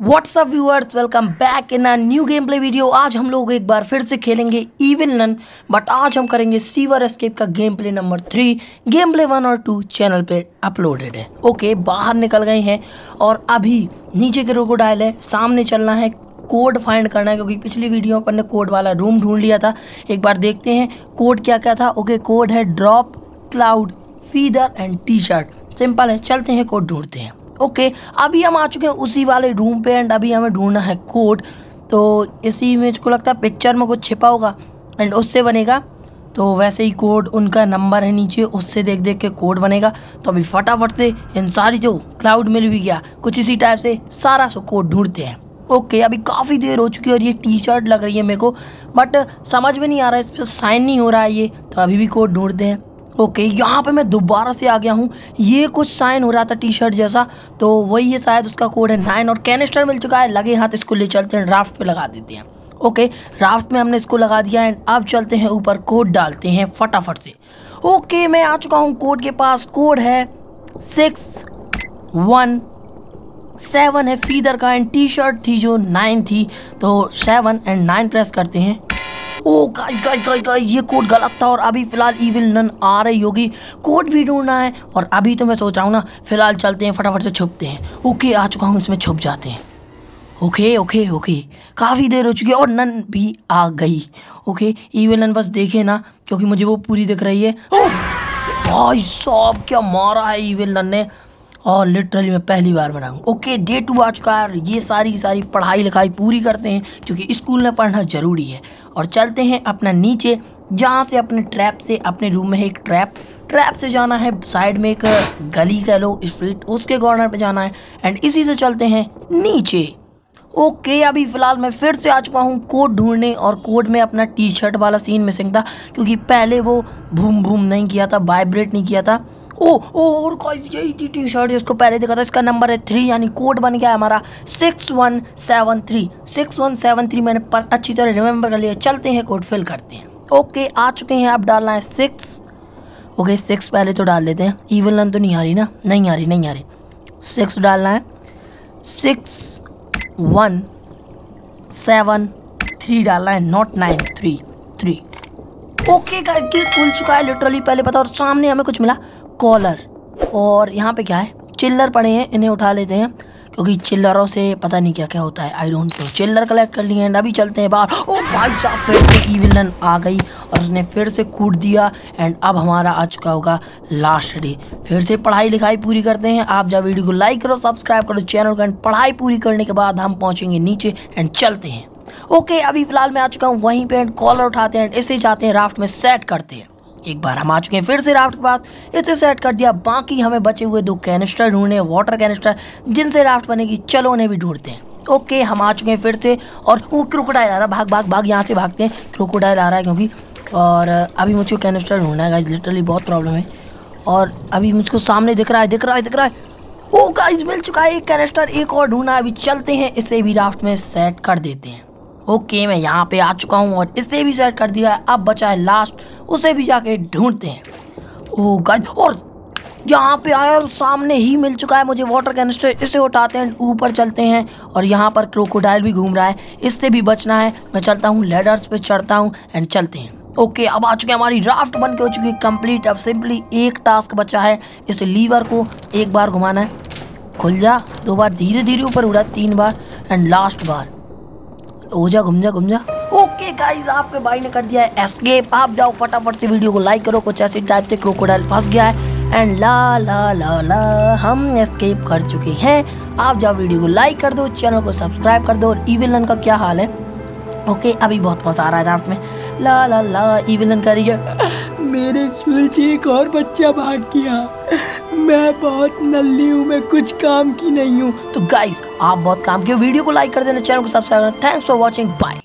What's up viewers welcome back in a new game play video आज हम लोग एक बार फिर से खेलेंगे इविल नन बट आज हम करेंगे सीवर एस्केप का game play number three game play one और टू चैनल पे अपलोडेड है. ओके बाहर निकल गए हैं और अभी नीचे के रोकोडाइल है, सामने चलना है कोड फाइंड करना है, क्योंकि पिछली वीडियो में अपन ने कोड वाला रूम ढूंढ लिया था। एक बार देखते हैं कोड क्या क्या था। ओके कोड है drop cloud feather and T shirt simple है, चलते हैं कोड ढूंढते हैं। ओके अभी हम आ चुके हैं उसी वाले रूम पे एंड अभी हमें ढूंढना है कोड तो इसी इमेज को लगता है पिक्चर में कुछ छिपा होगा एंड उससे बनेगा. तो वैसे ही कोड उनका नंबर है नीचे, उससे देख देख के कोड बनेगा. तो अभी फटाफट से इन सारी जो क्लाउड मिल भी गया, कुछ इसी टाइप से सारा सो कोड ढूंढते हैं. ओके अभी काफ़ी देर हो चुकी है और ये टी शर्ट लग रही है मेरे को बट समझ में नहीं आ रहा है, इस पर साइन नहीं हो रहा है ये तो अभी भी कोड ढूंढते हैं. ओके, यहाँ पे मैं दोबारा से आ गया हूँ। ये कुछ साइन हो रहा था टी शर्ट जैसा तो वही है शायद उसका कोड है नाइन और कैनिस्टर मिल चुका है, लगे हाथ इसको ले चलते हैं राफ्ट पे लगा देते हैं। ओके राफ्ट में हमने इसको लगा दिया एंड अब चलते हैं ऊपर कोड डालते हैं फटाफट से। ओके, मैं आ चुका हूँ कोड के पास कोड है सिक्स वन सेवन है फीदर का एंड टी शर्ट थी जो नाइन थी तो सेवन एंड नाइन प्रेस करते हैं। Oh guys guys guys guys ये कोड गलत था और अभी फ़िलहाल इविल नन आ रही होगी। कोड भी ढूंढना है और अभी तो मैं सोच रहा हूँ ना, फ़िलहाल चलते हैं, फटाफट से छुपते हैं। ओके आ चुका हूँ, इसमें छुप जाते हैं। ओके ओके ओके काफ़ी देर हो चुकी है और नन भी आ गई। ओके इविल नन बस देखे ना, क्योंकि मुझे वो पूरी दिख रही है। ओ भाई साहब, क्या मारा है इविल नन ने? और लिटरली मैं पहली बार बनाऊँ ओके डे टू आ चुका है ये सारी सारी पढ़ाई लिखाई पूरी करते हैं, क्योंकि स्कूल में पढ़ना ज़रूरी है। और चलते हैं अपना नीचे, जहाँ से अपने ट्रैप से, अपने रूम में एक ट्रैप ट्रैप से जाना है साइड में एक गली कह लो स्ट्रीट उसके कॉर्नर पे जाना है। एंड इसी से चलते हैं नीचे। ओके अभी फ़िलहाल मैं फिर से आ चुका हूँ कोड ढूँढने और कोड में अपना टी शर्ट वाला सीन मिसिंग था, क्योंकि पहले वो भूम भूम नहीं किया था वाइब्रेट नहीं किया था। ओ ओ, और गाइस यही थी टी शर्ट जिसको पहले देखा था, इसका नंबर है थ्री यानी कोड बन गया हमारा six one seven three six one seven three मैंने पर, अच्छी तरह रिमेंबर कर लिया। चलते हैं कोड फिल करते हैं। ओके आ चुके हैं, अब डालना है सिक्स ओके सिक्स पहले तो डाल लेते हैं। ईवल नन तो नहीं आ रही ना? नहीं आ रही, नहीं आ रही। सिक्स डालना है। सिक्स वन सेवन थ्री डालना है not nine three three okay guys ये खुल चुका है लिटरली पहले पता और सामने हमें कुछ मिला। कॉलर। और यहाँ पे क्या है? चिल्लर पड़े हैं, इन्हें उठा लेते हैं, क्योंकि चिल्लरों से पता नहीं क्या क्या होता है। आई डोंट नो चिल्लर कलेक्ट कर लिए हैं, अभी चलते हैं बाहर। ओ भाई साहब, फिर से ईविलन आ गई और उसने फिर से कूट दिया। एंड अब हमारा आ चुका होगा लास्ट डे फिर से पढ़ाई लिखाई पूरी करते हैं। आप जब वीडियो को लाइक करो सब्सक्राइब करो चैनल को एंड पढ़ाई पूरी करने के बाद हम पहुँचेंगे नीचे एंड चलते हैं। ओके अभी फ़िलहाल मैं आ चुका हूँ, वहीं पर एंड कॉलर उठाते हैं एंड इसे जाते हैं राफ्ट में सेट करते हैं। एक बार हम आ चुके हैं फिर से राफ्ट के पास। इसे सेट कर दिया। बाकी हमें बचे हुए दो कैनिस्टर ढूँढने वाटर कैनिस्टर जिनसे राफ्ट बनेगी चलो उन्हें भी ढूंढते हैं। ओके, हम आ चुके हैं फिर से और वो क्रोकोडाइल आ रहा। भाग भाग भाग, यहाँ से भागते हैं। क्रोकोडाइल आ रहा है क्योंकि और अभी मुझे कैनिस्टर ढूंढना है लिटरली बहुत प्रॉब्लम है। और अभी मुझको सामने दिख रहा है, दिख रहा है, दिख रहा है। ओ गाइज़ मिल चुका है एक कैनिस्टर एक और ढूंढना है। अभी चलते हैं, इसे भी राफ्ट में सेट कर देते हैं। ओके, मैं यहाँ पे आ चुका हूँ और इसे भी सेट कर दिया है। अब बचा है लास्ट उसे भी जाके ढूंढते हैं। ओ गाइस और यहाँ पे आया और सामने ही मिल चुका है मुझे वाटर कैनिस्टर इसे उठाते हैं, ऊपर चलते हैं और यहाँ पर क्रोकोडाइल भी घूम रहा है। इससे भी बचना है। मैं चलता हूँ लेडर्स पे चढ़ता हूँ एंड चलते हैं। ओके, अब आ चुके हैं हमारी राफ्ट बन के हो चुकी है कंप्लीट अब सिंपली एक टास्क बचा है। इस लीवर को एक बार घुमाना है। खुल जा। दो बार धीरे धीरे ऊपर उड़ा, तीन बार एंड लास्ट बार। हो जा, घूम जा घूम जा। ओके गाइस आपके भाई ने कर दिया है एस्केप आप जाओ फटाफट से वीडियो को लाइक करो, कुछ ऐसी टाइप से क्रोकोडाइल फंस गया है। एंड ला ला ला ला हम एस्केप कर चुके हैं। आप जाओ वीडियो को लाइक कर दो चैनल को सब्सक्राइब कर दो। और इविलन का क्या हाल है? ओके अभी बहुत मज़ा आ रहा है रात में। ला ला ला इविलन कर रही है, मेरे स्कूल से एक और बच्चा भाग गया। मैं बहुत नल्ली हूँ, मैं कुछ काम की नहीं हूँ। तो गाइस आप बहुत काम किए वीडियो को लाइक कर देना चैनल को सब्सक्राइब करना। Thanks for watching bye